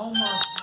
Oh my.